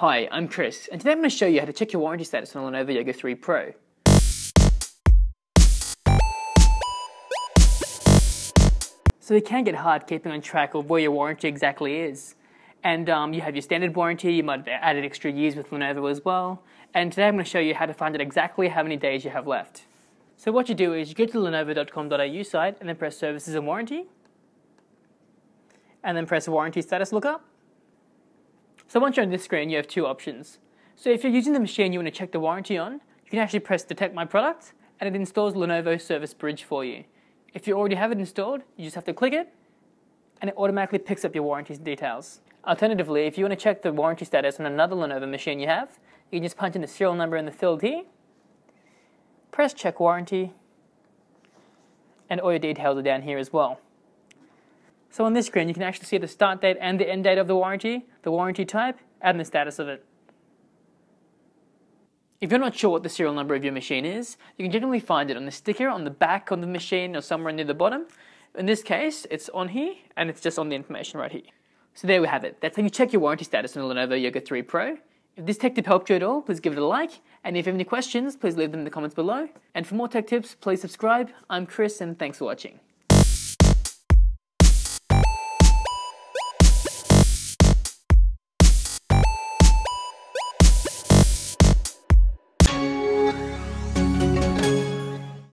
Hi, I'm Chris, and today I'm going to show you how to check your warranty status on a Lenovo Yoga 3 Pro. So it can get hard keeping on track of where your warranty exactly is. And um, you have your standard warranty, you might have added extra years with Lenovo as well. And today I'm going to show you how to find out exactly how many days you have left. So what you do is you go to the lenovo.com.au site and then press Services and Warranty. And then press Warranty Status Lookup. So once you're on this screen, you have two options. So if you're using the machine you want to check the warranty on, you can actually press Detect My Product, and it installs Lenovo Service Bridge for you. If you already have it installed, you just have to click it, and it automatically picks up your warranty details. Alternatively, if you want to check the warranty status on another Lenovo machine you have, you can just punch in the serial number in the field here, press Check Warranty, and all your details are down here as well. So on this screen, you can actually see the start date and the end date of the warranty, the warranty type, and the status of it. If you're not sure what the serial number of your machine is, you can generally find it on the sticker on the back of the machine or somewhere near the bottom. In this case, it's on here, and it's just on the information right here. So there we have it. That's how you check your warranty status on the Lenovo Yoga 3 Pro. If this tech tip helped you at all, please give it a like. And if you have any questions, please leave them in the comments below. And for more tech tips, please subscribe. I'm Chris, and thanks for watching.